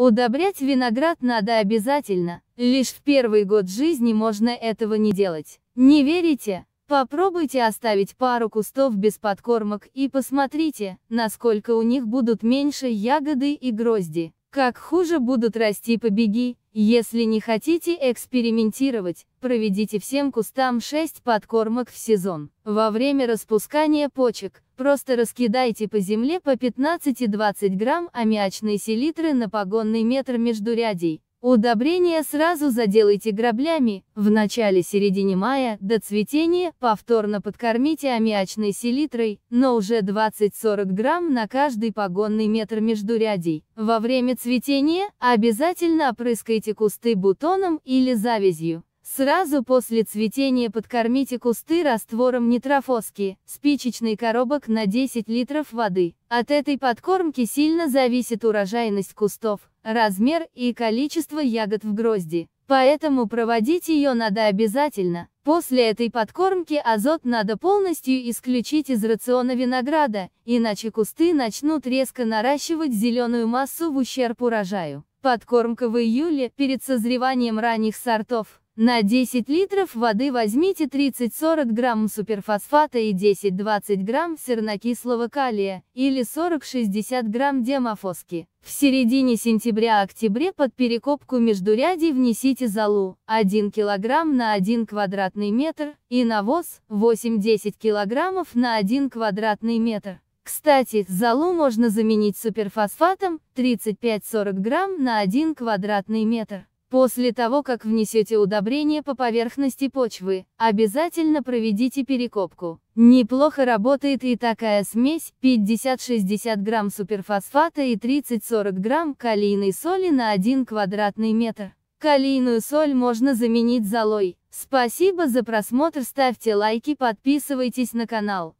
Удобрять виноград надо обязательно, лишь в первый год жизни можно этого не делать. Не верите? Попробуйте оставить пару кустов без подкормок и посмотрите, насколько у них будут меньше ягоды и грозди. Как хуже будут расти побеги, если не хотите экспериментировать, проведите всем кустам 6 подкормок в сезон. Во время распускания почек, просто раскидайте по земле по 15-20 грамм аммиачной селитры на погонный метр между рядей. Удобрения сразу заделайте граблями, в начале-середине мая, до цветения, повторно подкормите аммиачной селитрой, но уже 20-40 грамм на каждый погонный метр между рядей. Во время цветения, обязательно опрыскайте кусты бутоном или завязью. Сразу после цветения подкормите кусты раствором нитрофоски, спичечный коробок на 10 литров воды. От этой подкормки сильно зависит урожайность кустов, размер и количество ягод в грозди. Поэтому проводить ее надо обязательно. После этой подкормки азот надо полностью исключить из рациона винограда, иначе кусты начнут резко наращивать зеленую массу в ущерб урожаю. Подкормка в июле, перед созреванием ранних сортов, на 10 литров воды возьмите 30-40 грамм суперфосфата и 10-20 грамм сернокислого калия, или 40-60 грамм демофоски. В середине сентября-октябре под перекопку междурядий внесите золу 1 кг на 1 квадратный метр и навоз 8-10 кг на 1 квадратный метр. Кстати, золу можно заменить суперфосфатом 35-40 грамм на 1 квадратный метр. После того, как внесете удобрение по поверхности почвы, обязательно проведите перекопку. Неплохо работает и такая смесь, 50-60 грамм суперфосфата и 30-40 грамм калийной соли на 1 квадратный метр. Калийную соль можно заменить золой. Спасибо за просмотр, ставьте лайки, подписывайтесь на канал.